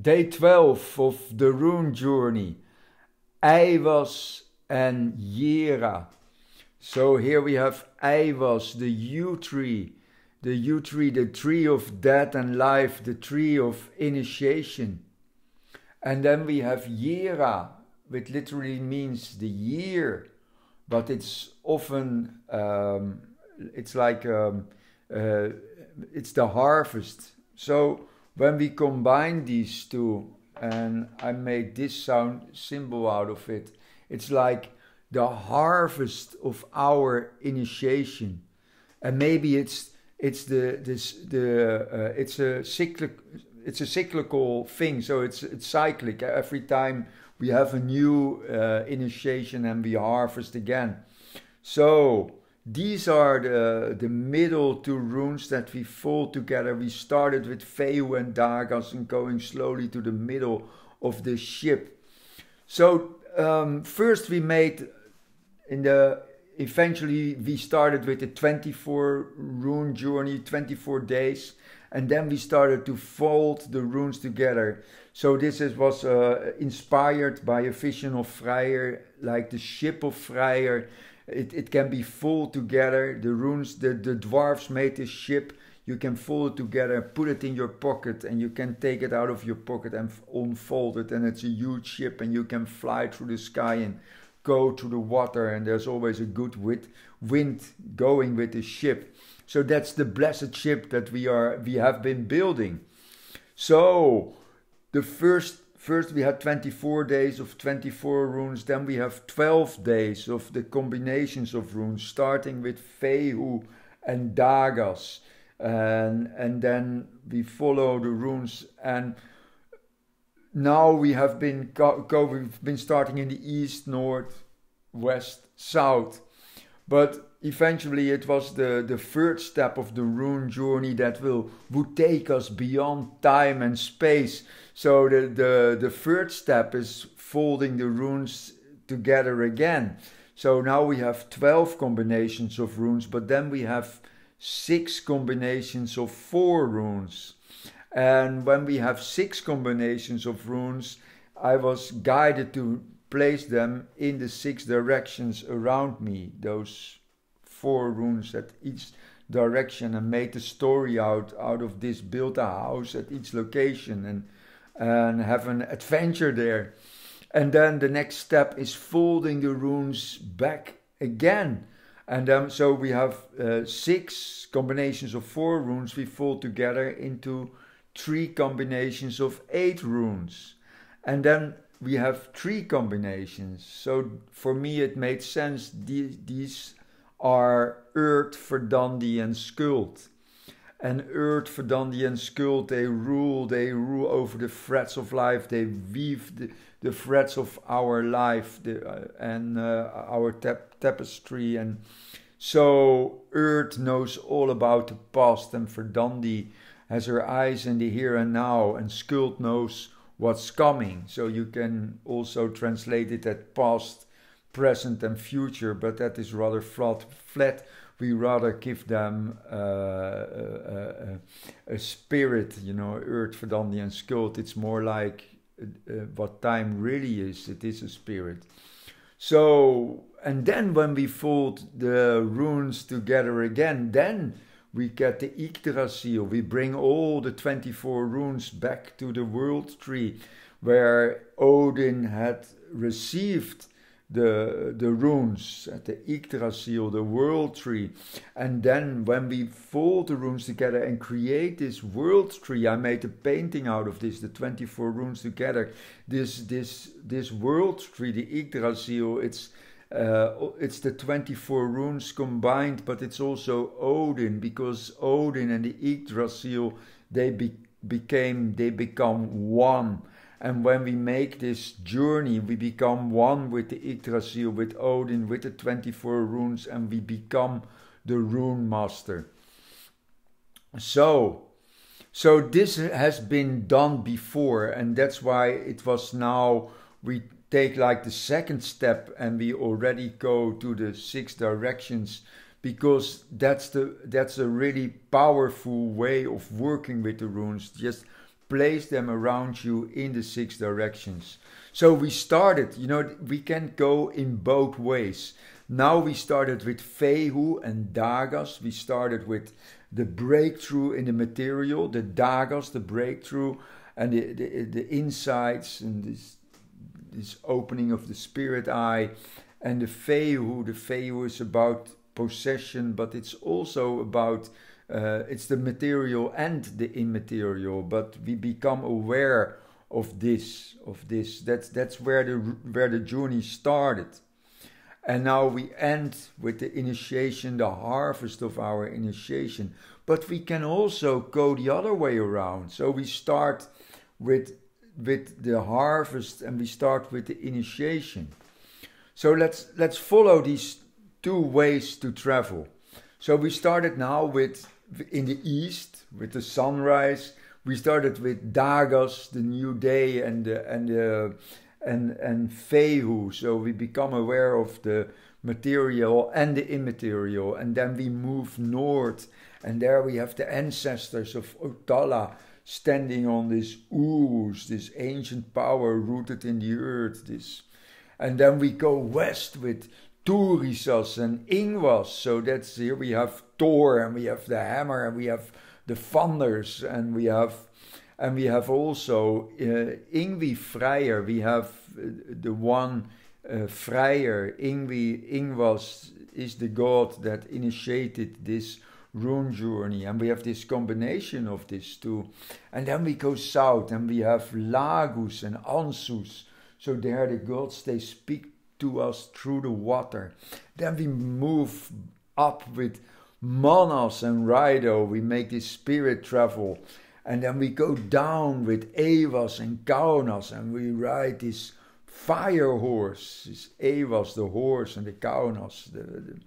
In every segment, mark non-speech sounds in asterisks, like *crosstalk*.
Day 12 of the rune journey. Eiwaz and Jera. So here we have Eiwaz, the yew tree, the yew tree, the tree of death and life, the tree of initiation. And then we have Jera, which literally means the year, but it's often um, it's like um, uh, it's the harvest. So when we combine these two, and I made this sound symbol out of it, it's like the harvest of our initiation, and maybe it's it's the this the uh, it's a cyclic it's a cyclical thing, so it's it's cyclic. Every time we have a new uh, initiation and we harvest again. So these are the, the middle two runes that we fold together. We started with Fehu and Dagaz and going slowly to the middle of the ship. So um, first we made in the eventually we started with the 24 rune journey, 24 days, and then we started to fold the runes together. So this is, was uh, inspired by a vision of Freyr, like the ship of Freyr it, it can be full together. The runes, the, the dwarfs made this ship. You can fold it together, put it in your pocket, and you can take it out of your pocket and unfold it. And it's a huge ship, and you can fly through the sky and go to the water. And there's always a good wind, wind going with the ship. So that's the blessed ship that we are we have been building. So the first First, we had 24 days of 24 runes, then we have 12 days of the combinations of runes, starting with Fehu and Dagaz. And, and then we follow the runes. And now we have been, go, we've been starting in the east, north, west, south. But eventually it was the, the third step of the rune journey that will would take us beyond time and space. So the, the, the third step is folding the runes together again. So now we have 12 combinations of runes, but then we have six combinations of four runes. And when we have six combinations of runes, I was guided to place them in the six directions around me, those four runes at each direction, and made a story out, out of this, built a house at each location and and have an adventure there. And then the next step is folding the runes back again. And um, so we have uh, six combinations of four runes we fold together into three combinations of eight runes. And then we have three combinations. So for me, it made sense. These are Urd, Verdandi, and Skuld and Urd, Verdandi and Skuld, they rule, they rule over the threads of life, they weave the, the threads of our life the, uh, and uh, our tap tapestry. And so Urd knows all about the past, and Verdandi has her eyes in the here and now, and Skuld knows what's coming. So you can also translate it at past, present, and future, but that is rather flat. flat we rather give them uh, a, a, a, spirit, you know, Urd, Verdandi, and Skuld. It's more like uh, what time really is. It is a spirit. So, and then when we fold the runes together again, then we get the Yggdrasil. We bring all the 24 runes back to the world tree where Odin had received the, the runes at the Yggdrasil, the world tree. And then when we fold the runes together and create this world tree, I made a painting out of this, the 24 runes together. This this this world tree, the Yggdrasil, it's uh, it's the 24 runes combined, but it's also Odin because Odin and the Yggdrasil they be, became they become one and when we make this journey, we become one with the Yggdrasil, with Odin, with the 24 runes, and we become the rune master. So, so this has been done before, and that's why it was now we take like the second step and we already go to the six directions because that's the that's a really powerful way of working with the runes just place them around you in the six directions. So we started, you know, we can go in both ways. Now we started with Fehu and Dagaz. We started with the breakthrough in the material, the Dagaz, the breakthrough, and the, the, the insights and this, this opening of the spirit eye. And the Fehu, the Fehu is about possession, but it's also about uh, it's the material and the immaterial. But we become aware of this, of this. That's that's where the where the journey started. And now we end with the initiation, the harvest of our initiation. But we can also go the other way around. So we start with with the harvest and we start with the initiation. So let's let's follow these two ways to travel. So we started now with in the east with the sunrise. We started with Dagaz, the new day, and the, and the, and and Fehu. So we become aware of the material and the immaterial, and then we move north, and there we have the ancestors of Othala standing on this ooze, this ancient power rooted in the earth. This, and then we go west with Thurisaz and Ingwaz. So that's here we have Thor and we have the hammer and we have the thunders and we have and we have also uh, Ingvi Freyr. We have uh, the one uh, Freyr. Ingvi Ingwaz is the god that initiated this rune journey, and we have this combination of these two. And then we go south, and we have Laguz and Ansuz. So there, the gods they speak to us through the water. Then we move up with Mannaz and Raido. We make this spirit travel. And then we go down with Ehwaz and Kaunaz and we ride this fire horse. This Ehwaz, the horse, and the Kaunaz, the, the,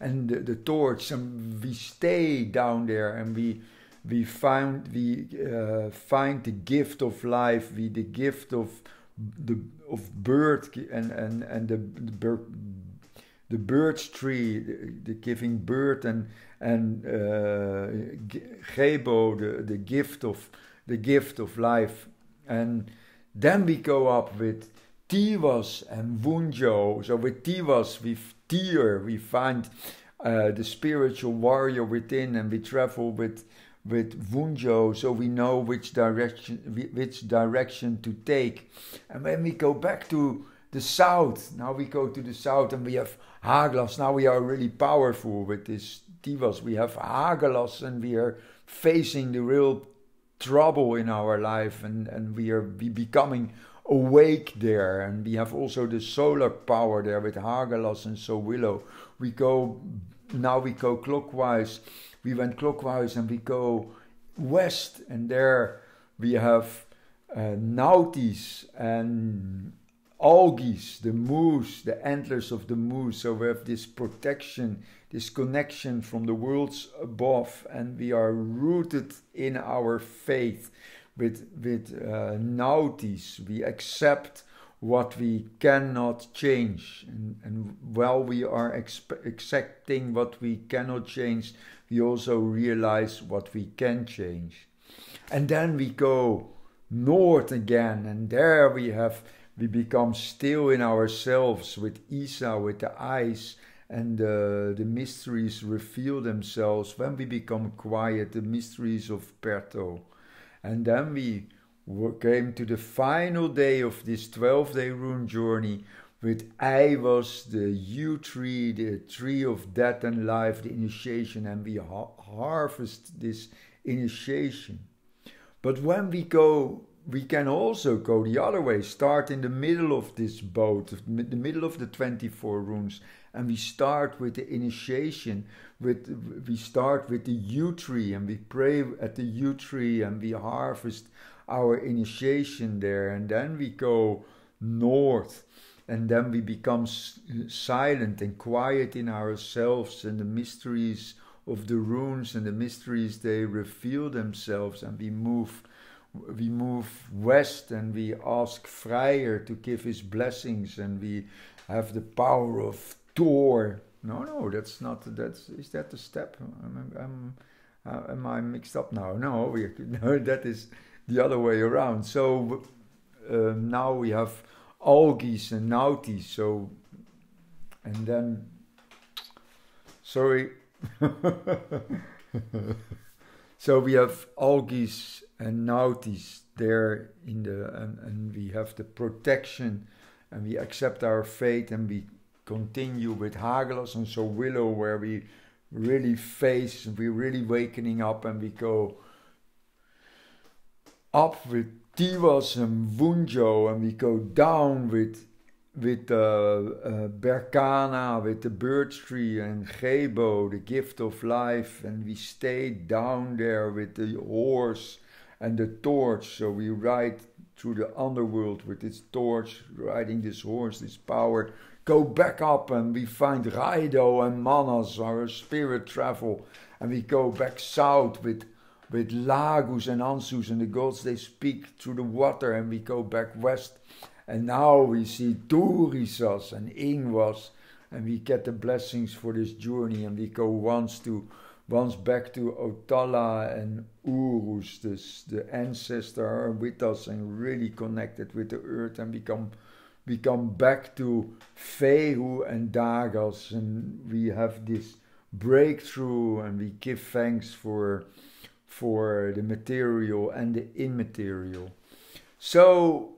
and the, the, torch. And we stay down there and we we find we uh, find the gift of life, we the gift of the of bird and and and the the, bird, the birch tree, the, the, giving birth and and uh, Gebo, the the gift of the gift of life, and then we go up with Tiwaz and Wunjo. So with Tiwaz, with Tyr, we find uh, the spiritual warrior within, and we travel with with Wunjo, so we know which direction which direction to take. And when we go back to the south, now we go to the south and we have Hagalaz. Now we are really powerful with this We have Hagalaz and we are facing the real trouble in our life and, and we are be becoming awake there. And we have also the solar power there with Hagalaz and Sowilo. We go now we go clockwise we went clockwise and we go west, and there we have uh, Naudiz and Algiz, the moose, the antlers of the moose. So we have this protection, this connection from the worlds above, and we are rooted in our faith with with uh, Naudiz. We accept what we cannot change, and, and while we are accepting what we cannot change, we also realize what we can change. And then we go north again, and there we have we become still in ourselves with Isa, with the eyes, and uh, the mysteries reveal themselves when we become quiet, the mysteries of Perthro. And then we came to the final day of this 12 day rune journey with Eiwaz the yew tree, the tree of death and life, the initiation, and we ha harvest this initiation. But when we go, we can also go the other way, start in the middle of this boat, the middle of the 24 runes, and we start with the initiation. With we start with the yew tree, and we pray at the yew tree, and we harvest our initiation there, and then we go north and then we become silent and quiet in ourselves and the mysteries of the runes and the mysteries they reveal themselves and we move we move west and we ask Freyr to give his blessings and we have the power of Thor. No, no, that's not. That's is that the step? I'm, I'm, uh, am I mixed up now? No, we, *laughs* no, that is the other way around. So uh, now we have Algiz and Naudiz. So and then sorry. *laughs* so we have Algiz and Naudiz there in the and, and we have the protection and we accept our fate and we continue with Hagalaz and Sowilo where we really face and we're really wakening up and we go up with Tiwaz and Wunjo and we go down with with uh, uh, Berkana, with the birch tree and Gebo, the gift of life, and we stay down there with the horse and the torch. So we ride through the underworld with this torch, riding this horse, this power. Go back up and we find Raido and Mannaz, our spirit travel, and we go back south with with Laguz and Ansuz and the gods they speak through the water, and we go back west. And now we see Thurisaz and Ingwaz, and we get the blessings for this journey, and we go once to once back to Othala and Uruz, this, the ancestor with us and really connected with the earth and become we come back to Fehu and Dagaz and we have this breakthrough and we give thanks for for the material and the immaterial. So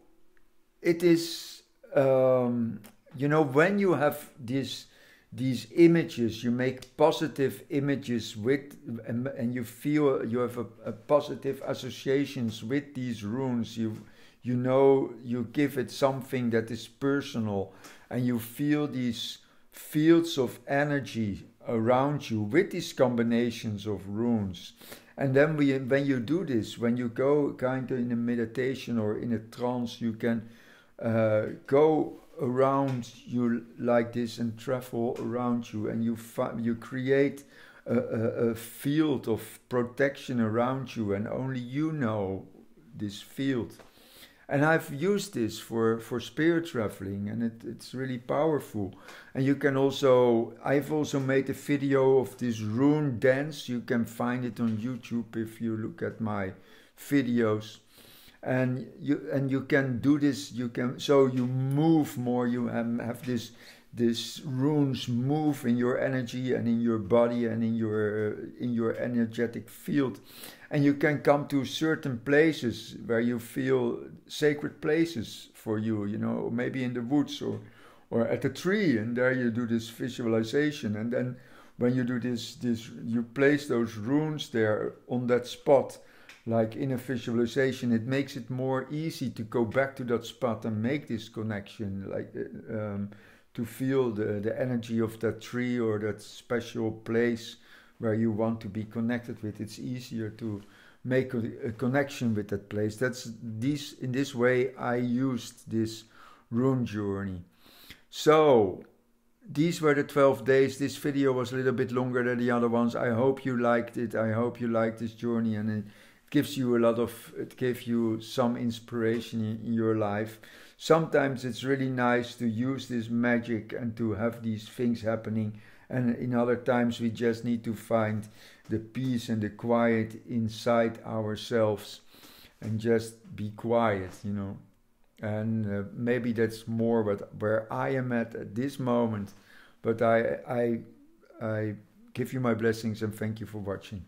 it is um, you know when you have this these images you make positive images with and, and you feel you have a, a, positive associations with these runes. You you know you give it something that is personal and you feel these fields of energy around you with these combinations of runes. And then we, when you do this when you go kind of in a meditation or in a trance you can uh, go around you like this and travel around you and you you create a, a, a, field of protection around you and only you know this field. And I've used this for, for spirit traveling and it, it's really powerful. And you can also I've also made a video of this rune dance. You can find it on YouTube if you look at my videos and you and you can do this you can so you move more you have, have this this runes move in your energy and in your body and in your in your energetic field. And you can come to certain places where you feel sacred places for you you know maybe in the woods or or at a tree and there you do this visualization. And then when you do this this you place those runes there on that spot like in a visualization, it makes it more easy to go back to that spot and make this connection, like um, to feel the, the energy of that tree or that special place where you want to be connected with. It's easier to make a, a connection with that place. That's this in this way I used this rune journey. So these were the 12 days. This video was a little bit longer than the other ones. I hope you liked it. I hope you liked this journey and it, gives you a lot of it gives you some inspiration in, in, your life. Sometimes it's really nice to use this magic and to have these things happening. And in other times we just need to find the peace and the quiet inside ourselves and just be quiet you know. And uh, maybe that's more what where i am at at this moment. But i i i give you my blessings and thank you for watching